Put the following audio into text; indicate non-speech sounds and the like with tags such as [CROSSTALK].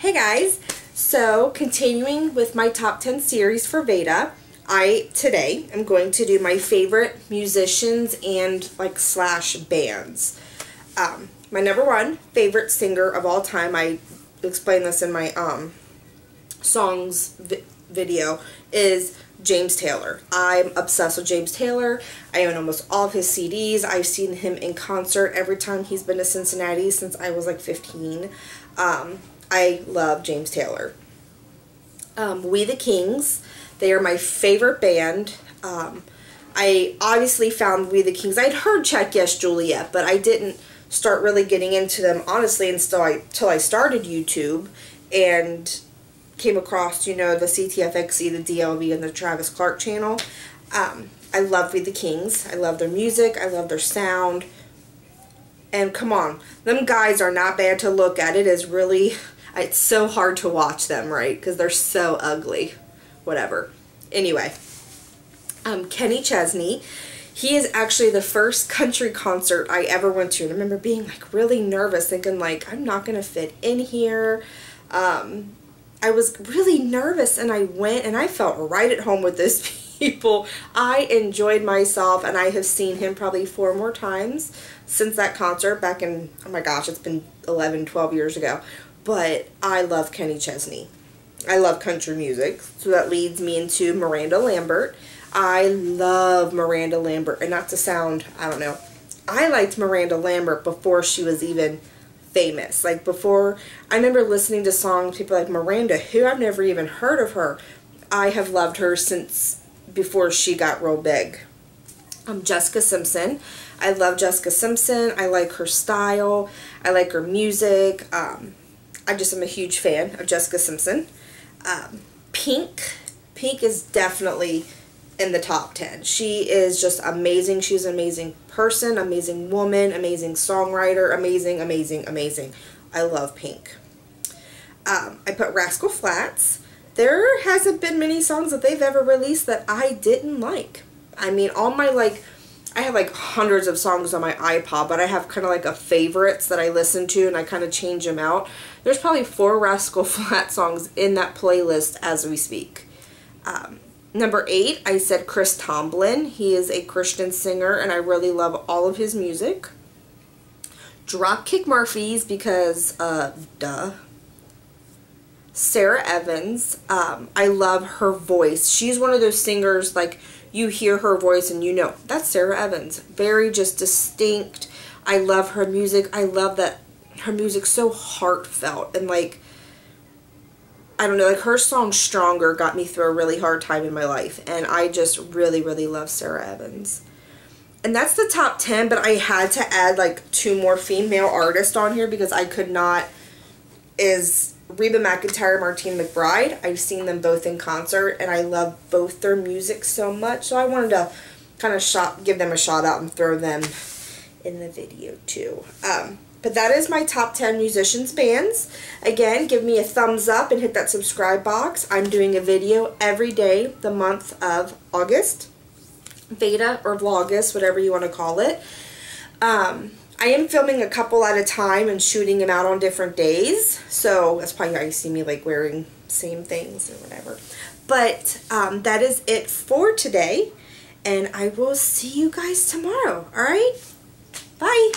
Hey guys, so continuing with my top 10 series for Veda, I today am going to do my favorite musicians and like slash bands. Um, my number one favorite singer of all time, I explained this in my um, songs vi video, is James Taylor. I'm obsessed with James Taylor. I own almost all of his CDs. I've seen him in concert every time he's been to Cincinnati since I was like 15. Um, I love James Taylor. Um, we the Kings, they are my favorite band. Um, I obviously found We the Kings. I'd heard Check Yes Juliet, but I didn't start really getting into them honestly until I, I started YouTube and came across, you know, the CTFxC, the DLV, and the Travis Clark channel. Um, I love We the Kings. I love their music. I love their sound. And come on, them guys are not bad to look at. It is really it's so hard to watch them, right? Because they're so ugly. Whatever. Anyway, um, Kenny Chesney. He is actually the first country concert I ever went to. And I remember being like really nervous, thinking like, I'm not going to fit in here. Um, I was really nervous and I went and I felt right at home with this [LAUGHS] people. I enjoyed myself and I have seen him probably four more times since that concert back in, oh my gosh, it's been 11, 12 years ago but I love Kenny Chesney. I love country music, so that leads me into Miranda Lambert. I love Miranda Lambert, and not to sound, I don't know, I liked Miranda Lambert before she was even famous. Like before, I remember listening to songs, people like Miranda, who I've never even heard of her. I have loved her since before she got real big. Um, Jessica Simpson. I love Jessica Simpson. I like her style. I like her music. Um, I just am a huge fan of Jessica Simpson. Um, Pink. Pink is definitely in the top 10. She is just amazing. She's an amazing person, amazing woman, amazing songwriter, amazing, amazing, amazing. I love Pink. Um, I put Rascal Flatts. There hasn't been many songs that they've ever released that I didn't like. I mean, all my like I have like hundreds of songs on my iPod, but I have kind of like a favorites that I listen to and I kind of change them out. There's probably four Rascal [LAUGHS] Flat songs in that playlist as we speak. Um, number eight, I said Chris Tomlin. He is a Christian singer and I really love all of his music. Dropkick Murphys because, uh, duh. Sara Evans. Um, I love her voice. She's one of those singers like you hear her voice and you know that's Sara Evans. Very just distinct. I love her music. I love that her music's so heartfelt and like I don't know, like her song Stronger got me through a really hard time in my life and I just really really love Sara Evans. And that's the top 10, but I had to add like two more female artists on here because I could not is Reba McEntire, Martina McBride. I've seen them both in concert, and I love both their music so much. So I wanted to kind of shot, give them a shout out and throw them in the video too. Um, but that is my top 10 musicians bands. Again, give me a thumbs up and hit that subscribe box. I'm doing a video every day the month of August. Veda or Vlogust, whatever you want to call it. Um, I am filming a couple at a time and shooting them out on different days. So that's probably why you see me like wearing same things or whatever. But um, that is it for today. And I will see you guys tomorrow. All right? Bye.